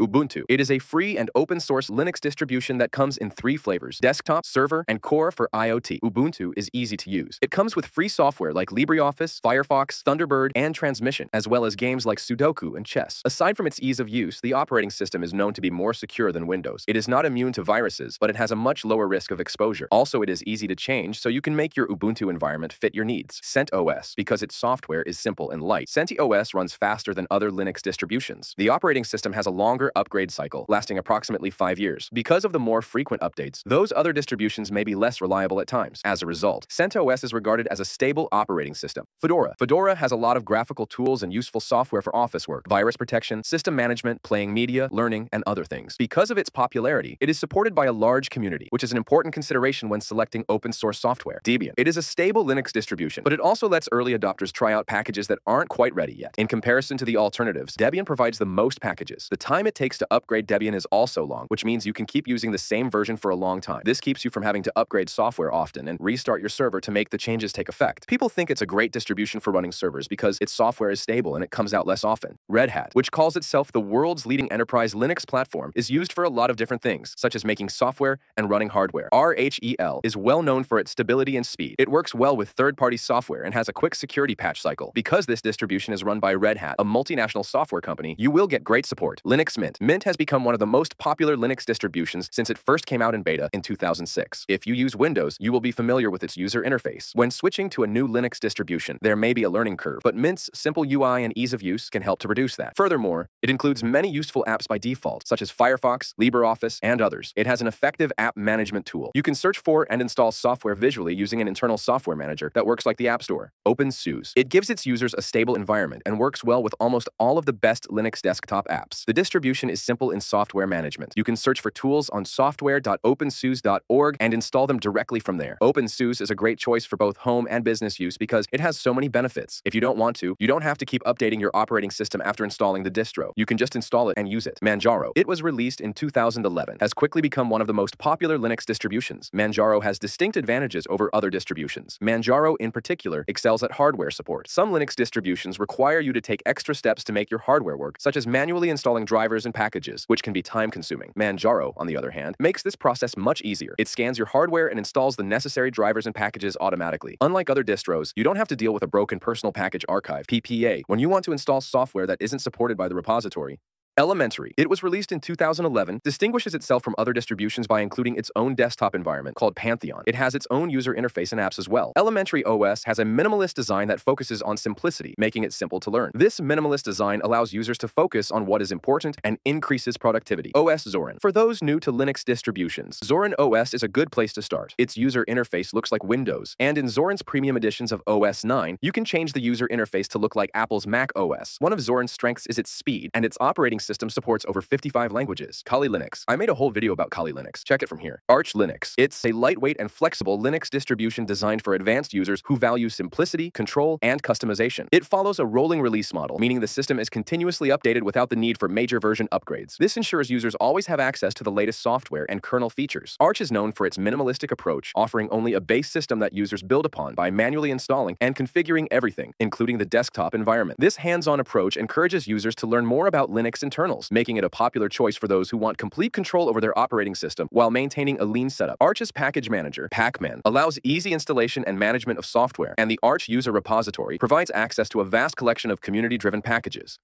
Ubuntu. It is a free and open source Linux distribution that comes in three flavors desktop, server, and core for IoT. Ubuntu is easy to use. It comes with free software like LibreOffice, Firefox, Thunderbird, and Transmission, as well as games like Sudoku and chess. Aside from its ease of use, the operating system is known to be more secure than Windows. It is not immune to viruses, but it has a much lower risk of exposure. Also, it is easy to change, so you can make your Ubuntu environment fit your needs. CentOS, because its software is simple and light. CentOS runs faster than other Linux distributions. The operating system has a longer longer upgrade cycle, lasting approximately five years. Because of the more frequent updates, those other distributions may be less reliable at times. As a result, CentOS is regarded as a stable operating system. Fedora. Fedora has a lot of graphical tools and useful software for office work, virus protection, system management, playing media, learning, and other things. Because of its popularity, it is supported by a large community, which is an important consideration when selecting open source software. Debian. It is a stable Linux distribution, but it also lets early adopters try out packages that aren't quite ready yet. In comparison to the alternatives, Debian provides the most packages. The time it takes to upgrade Debian is also long, which means you can keep using the same version for a long time. This keeps you from having to upgrade software often and restart your server to make the changes take effect. People think it's a great distribution for running servers because its software is stable and it comes out less often. Red Hat, which calls itself the world's leading enterprise Linux platform, is used for a lot of different things, such as making software and running hardware. RHEL is well known for its stability and speed. It works well with third-party software and has a quick security patch cycle. Because this distribution is run by Red Hat, a multinational software company, you will get great support. Linux Mint. Mint has become one of the most popular Linux distributions since it first came out in beta in 2006. If you use Windows, you will be familiar with its user interface. When switching to a new Linux distribution, there may be a learning curve, but Mint's simple UI and ease of use can help to reduce that. Furthermore, it includes many useful apps by default, such as Firefox, LibreOffice, and others. It has an effective app management tool. You can search for and install software visually using an internal software manager that works like the App Store. OpenSUSE. It gives its users a stable environment and works well with almost all of the best Linux desktop apps. The distribution is simple in software management. You can search for tools on software.opensuse.org and install them directly from there. OpenSUSE is a great choice for both home and business use because it has so many benefits. If you don't want to, you don't have to keep updating your operating system after installing the distro. You can just install it and use it. Manjaro. It was released in 2011, has quickly become one of the most popular Linux distributions. Manjaro has distinct advantages over other distributions. Manjaro, in particular, excels at hardware support. Some Linux distributions require you to take extra steps to make your hardware work, such as manually installing drivers and packages, which can be time-consuming. Manjaro, on the other hand, makes this process much easier. It scans your hardware and installs the necessary drivers and packages automatically. Unlike other distros, you don't have to deal with a broken personal package archive, PPA, when you want to install software that isn't supported by the repository. Elementary. It was released in 2011, distinguishes itself from other distributions by including its own desktop environment called Pantheon. It has its own user interface and apps as well. Elementary OS has a minimalist design that focuses on simplicity, making it simple to learn. This minimalist design allows users to focus on what is important and increases productivity. OS Zorin. For those new to Linux distributions, Zorin OS is a good place to start. Its user interface looks like Windows, and in Zorin's premium editions of OS 9, you can change the user interface to look like Apple's Mac OS. One of Zorin's strengths is its speed, and its operating system supports over 55 languages. Kali Linux. I made a whole video about Kali Linux. Check it from here. Arch Linux. It's a lightweight and flexible Linux distribution designed for advanced users who value simplicity, control, and customization. It follows a rolling release model, meaning the system is continuously updated without the need for major version upgrades. This ensures users always have access to the latest software and kernel features. Arch is known for its minimalistic approach, offering only a base system that users build upon by manually installing and configuring everything, including the desktop environment. This hands-on approach encourages users to learn more about Linux internals, making it a popular choice for those who want complete control over their operating system while maintaining a lean setup. Arch's package manager, Pacman, allows easy installation and management of software, and the Arch user repository provides access to a vast collection of community-driven packages.